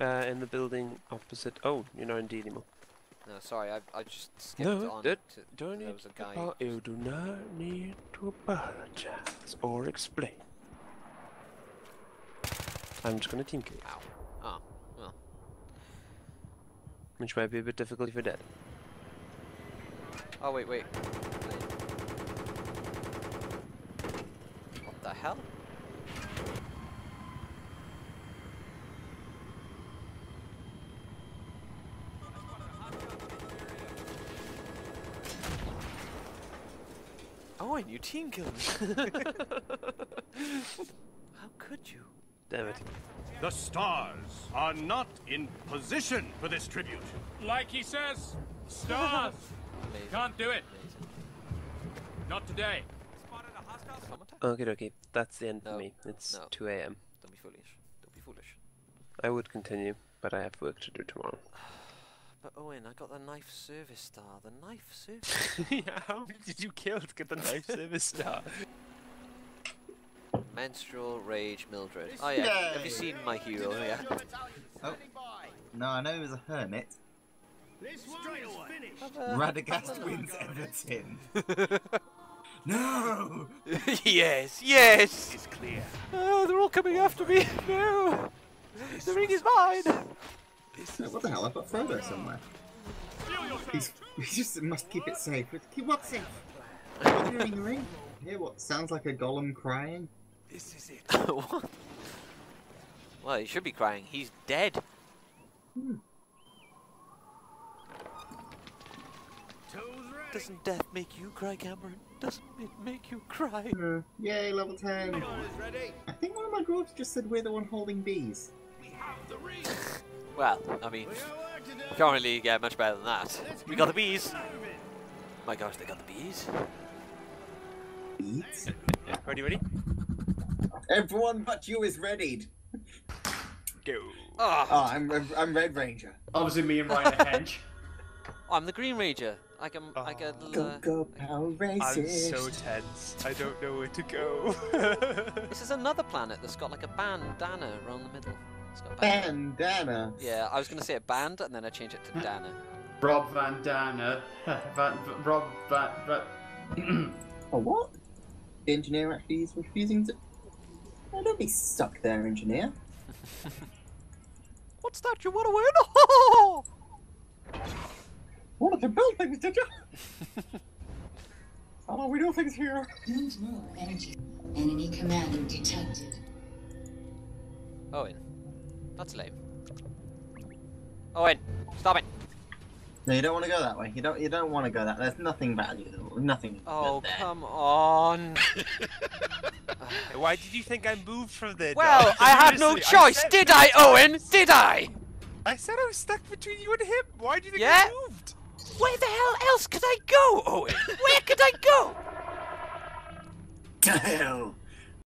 Uh, in the building opposite. Oh, you're not in D anymore. No, sorry, I, I just skipped No, on. that- to, Don't need was a to guy. You do not need to apologize or explain. I'm just gonna team kill, you, Ow. Oh, well. which might be a bit difficult if you're dead. Oh, wait, wait. What the hell? Oh, and you team killed me. How could you? Damn it. The stars are not in position for this tribute. Like he says, stars. Can't do it. Amazing. Not today. Okay, okay. That's the end for me. It's no. 2 a.m. Don't be foolish. Don't be foolish. I would continue, but I have work to do tomorrow. But Owen, I got the knife service star. The knife service. yeah, how many did you kill to get the knife service star? Menstrual Rage Mildred. Oh yeah. Have you seen my hero? Yeah. Oh. No, I know he was a hermit. Have a- Radagast wins Everton. no! yes, yes. It's clear. Oh, they're all coming after me. No. The ring is mine. What the hell? I've got Frodo somewhere. He's, he just must keep it safe. Keep what safe? Hearing the ring? Hear what sounds like a Gollum crying? This is it. what? Well, he should be crying. He's dead. Doesn't death make you cry, Cameron? Doesn't it make you cry? Uh, yay, level 10. I think one of my groups just said we're the one holding bees. Well, I mean, can't really get much better than that. We got the bees. My gosh, they got the bees. Bees? Ready, ready? Everyone but you is readied. Go. Oh, Oh, I'm, I'm Red Ranger. Obviously, me and Ryan are hench. I'm the Green Ranger. I can, I can. Go, Uh, go, Power Rangers. tense. I don't know where to go. this is another planet that's got like a bandana around the middle. It's got a Bandana. Yeah, I was gonna say a band, and then I changed it to Dana. Rob Van Dana. Van, Rob Van. Van Oh, what? The engineer actually is refusing to. Oh, don't be stuck there, engineer. What's that? You want to win? Wanted to build things, did you? How oh, we do things here? Move more energy. Enemy commander detected. Oh, Owen, that's lame. Owen, oh, stop it! No, you don't want to go that way. You don't. You don't want to go that. There's nothing valuable. Nothing. Oh, there. come on. Why did you think I moved from there? well, Dom? I had no Seriously, I choice, did I, Owen? Did I? I said I was stuck between you and him. Why do you think Yeah? I moved? Where the hell else could I go, Owen? Where could I go? To hell.